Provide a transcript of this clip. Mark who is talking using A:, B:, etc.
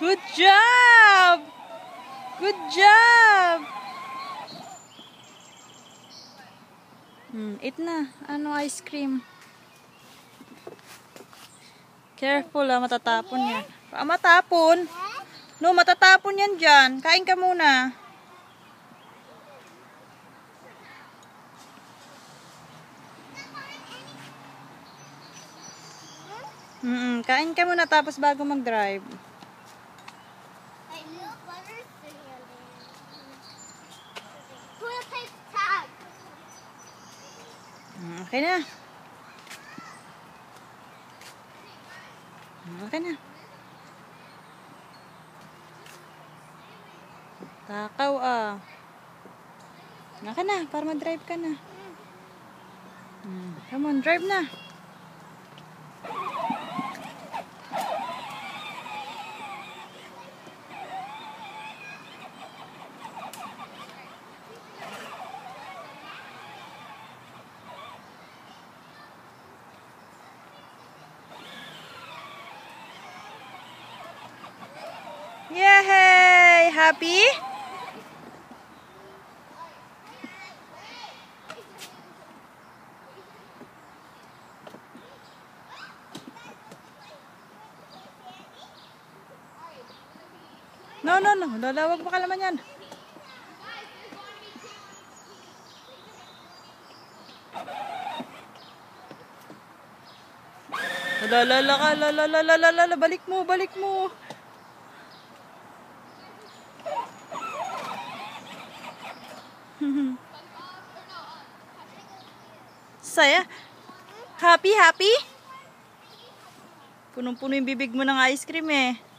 A: Good job! Good job! Hmm, eat na. Ano ice cream? Careful ah, matatapon yan. Ah, matapon? No, matatapon yan dyan. Kain ka muna. Mm, -mm kain ka muna tapos bago mag-drive. Okay na. Mm, Okay na. Takaw ah. Naka na, para mag-drive ka na. Mm, come on, drive na. Yay! Happy? No, no, no. Lalawag pa ka naman yan. Lalala ka, lalala, balik mo, balik mo. Saya? Happy, happy? Punong-puno yung bibig mo ng ice cream eh.